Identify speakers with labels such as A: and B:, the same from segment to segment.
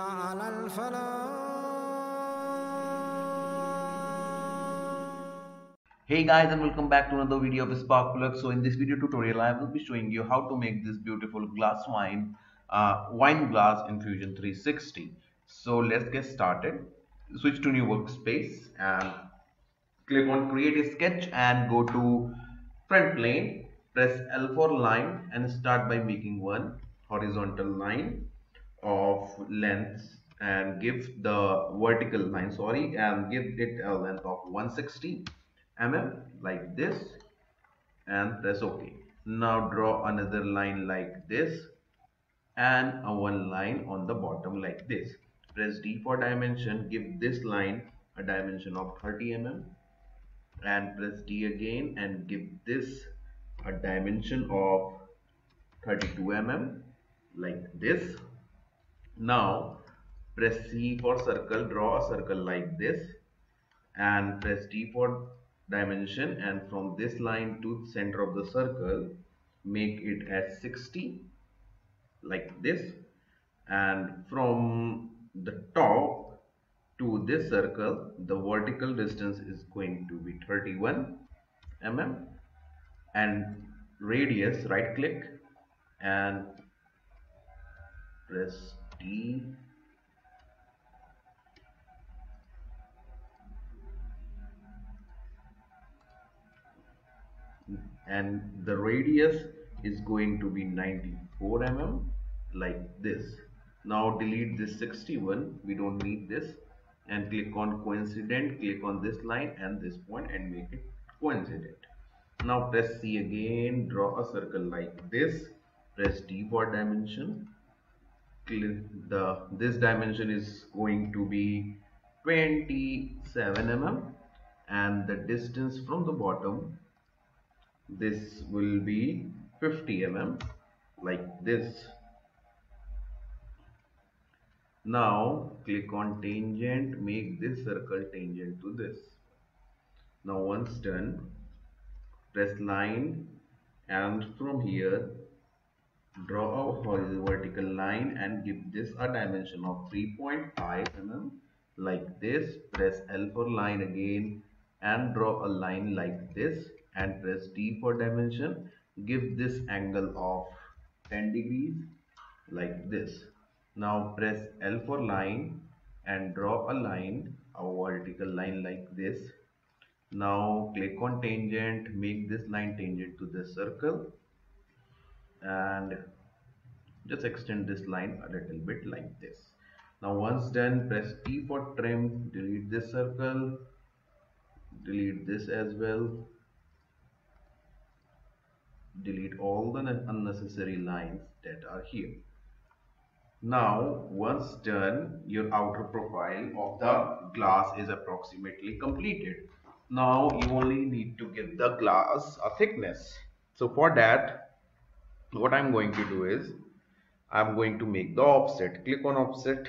A: على الفلاح
B: Hey guys and welcome back to another video of Spark Plug. So in this video tutorial I will be showing you how to make this beautiful glass wine, uh, wine glass in Fusion 360. So let's get started. Switch to new workspace and click on create a sketch and go to front plane. Press L for line and start by making one horizontal line of length and give the vertical line sorry and give it a length of 160 mm like this and press ok. Now draw another line like this and a one line on the bottom like this. Press d for dimension give this line a dimension of 30 mm and press d again and give this a dimension of 32 mm like this now press c for circle draw a circle like this and press d for dimension and from this line to the center of the circle make it as 60 like this. And from the top to this circle the vertical distance is going to be 31 mm and radius right click and press D and the radius is going to be 94 mm like this. Now delete this 61 we don't need this. And click on coincident click on this line and this point and make it coincident. Now press C again draw a circle like this. Press D for dimension the this dimension is going to be 27 mm and the distance from the bottom this will be 50 mm like this. Now click on tangent make this circle tangent to this. Now once done press line and from here draw a vertical line and give this a dimension of 3.5 mm. Like this press L for line again and draw a line like this and press D for dimension. Give this angle of 10 degrees like this. Now press L for line and draw a line a vertical line like this. Now click on tangent make this line tangent to the circle and just extend this line a little bit like this. Now once done press T for trim delete this circle delete this as well delete all the unnecessary lines that are here. Now once done your outer profile of the glass is approximately completed. Now you only need to give the glass a thickness. So for that what I'm going to do is I'm going to make the offset. Click on offset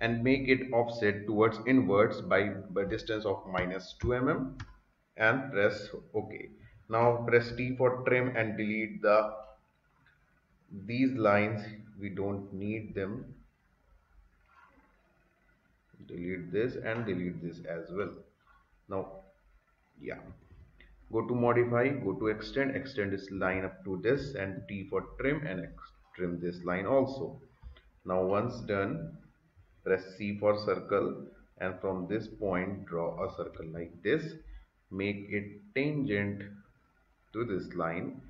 B: and make it offset towards inwards by, by distance of minus 2 mm and press ok. Now press T for trim and delete the these lines. We don't need them. Delete this and delete this as well. Now yeah go to modify go to extend extend this line up to this and T for trim and trim this line also. Now once done press C for circle and from this point draw a circle like this. Make it tangent to this line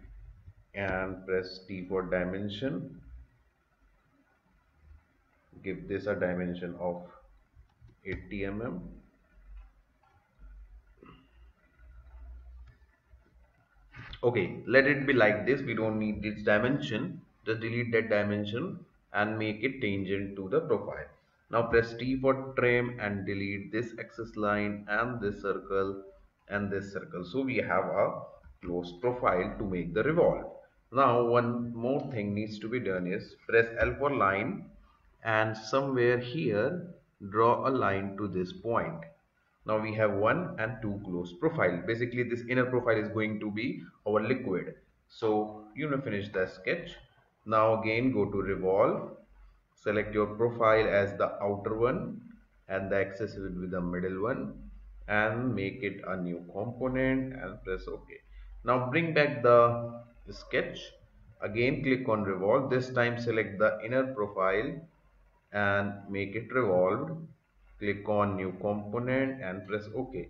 B: and press T for dimension. Give this a dimension of 80 mm okay let it be like this. We don't need this dimension. Just delete that dimension and make it tangent to the profile. Now press T for trim and delete this axis line and this circle and this circle. So we have a closed profile to make the revolve. Now one more thing needs to be done is press L for line and somewhere here draw a line to this point now we have one and two closed profile. Basically this inner profile is going to be our liquid. So you know finish the sketch. Now again go to revolve. Select your profile as the outer one and the axis will be the middle one and make it a new component and press ok. Now bring back the sketch. Again click on revolve. This time select the inner profile and make it revolved click on new component and press ok.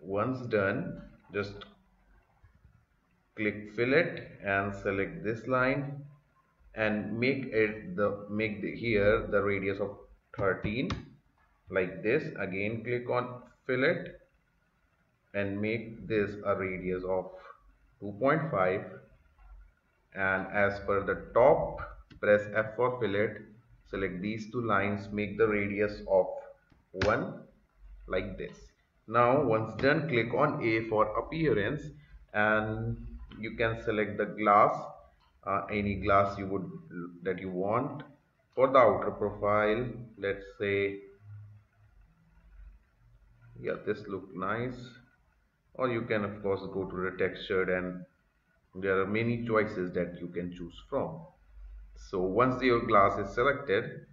B: Once done just click fillet and select this line and make it the make the here the radius of 13 like this. Again click on fillet and make this a radius of 2.5 and as per the top press F for fillet select these two lines make the radius of 1 like this. Now once done click on A for appearance and you can select the glass uh, any glass you would that you want. For the outer profile let's say yeah this look nice. Or you can of course go to the textured and there are many choices that you can choose from so once your glass is selected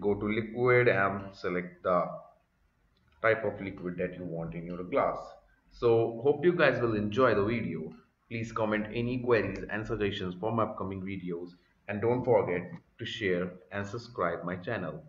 B: go to liquid and select the type of liquid that you want in your glass. So hope you guys will enjoy the video. Please comment any queries and suggestions for my upcoming videos. And don't forget to share and subscribe my channel.